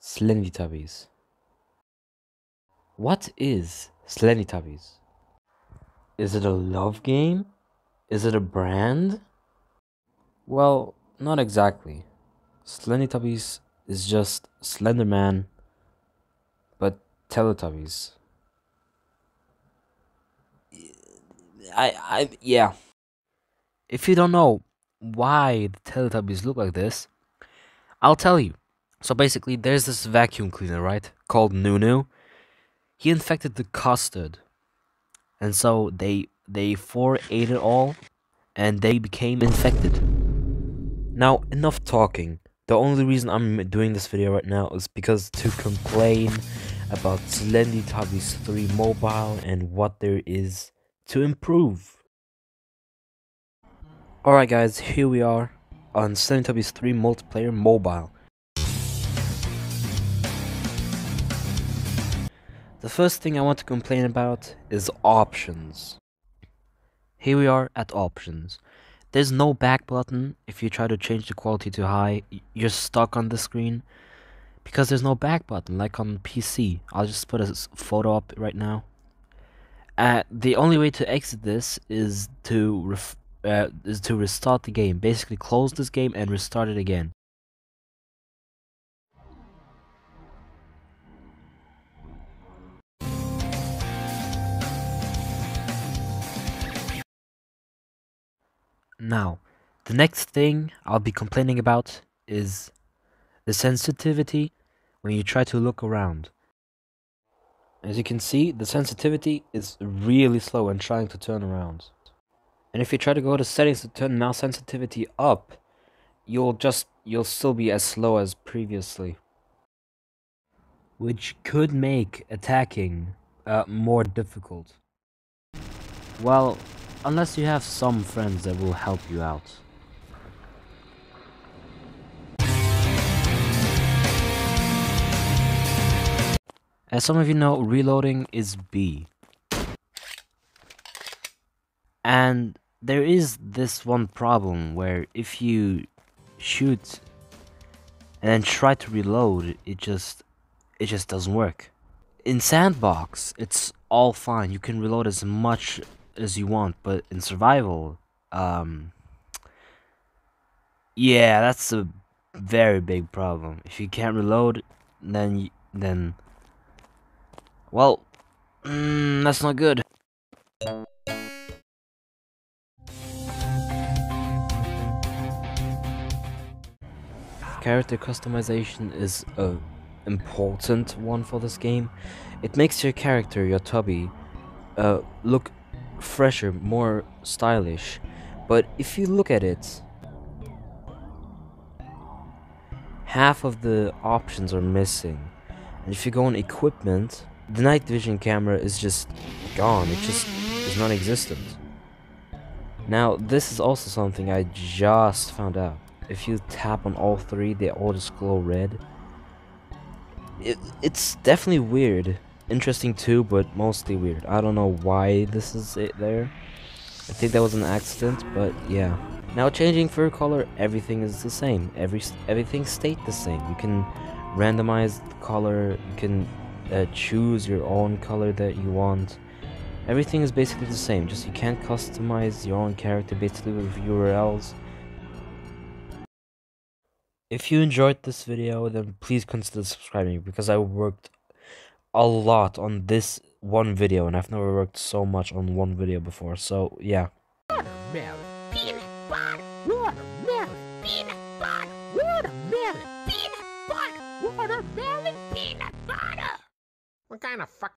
Slendytubbies. What is Slendytubbies? Is it a love game? Is it a brand? Well, not exactly. Slendytubbies is just Slenderman, but Teletubbies. I, I, yeah. If you don't know why the Teletubbies look like this, I'll tell you. So basically, there's this vacuum cleaner, right? Called Noo-Noo. He infected the custard. And so they they four ate it all and they became infected. Now, enough talking. The only reason I'm doing this video right now is because to complain about Slendytubbies 3 mobile and what there is to improve. Alright guys, here we are on Slendytubbies 3 multiplayer mobile. The first thing I want to complain about is options. Here we are at options. There's no back button. If you try to change the quality to high, you're stuck on the screen. Because there's no back button like on PC. I'll just put a photo up right now. Uh, the only way to exit this is to uh, is to restart the game. Basically close this game and restart it again. Now, the next thing I'll be complaining about is the sensitivity when you try to look around. As you can see, the sensitivity is really slow when trying to turn around. And if you try to go to settings to turn mouse sensitivity up, you'll just, you'll still be as slow as previously. Which could make attacking uh, more difficult. Well, Unless you have some friends that will help you out. As some of you know, reloading is B. And there is this one problem where if you shoot and then try to reload, it just it just doesn't work. In Sandbox, it's all fine. You can reload as much as you want, but in survival, um, yeah, that's a very big problem. If you can't reload, then then, well, mm, that's not good. Character customization is a important one for this game. It makes your character, your tubby, uh, look fresher, more stylish. But if you look at it, half of the options are missing. And if you go on equipment, the night vision camera is just gone. It just is non-existent. Now, this is also something I just found out. If you tap on all three, they all just glow red. It, it's definitely weird interesting too, but mostly weird. I don't know why this is it there. I think that was an accident, but yeah. Now changing fur color, everything is the same. Every everything stayed the same. You can randomize the color. You can uh, choose your own color that you want. Everything is basically the same. Just you can't customize your own character basically with URLs. If you enjoyed this video, then please consider subscribing because I worked a lot on this one video, and I've never worked so much on one video before, so yeah. Watermelon, peanut butter, watermelon, peanut butter, watermelon, peanut butter, watermelon, peanut butter. What kind of fuck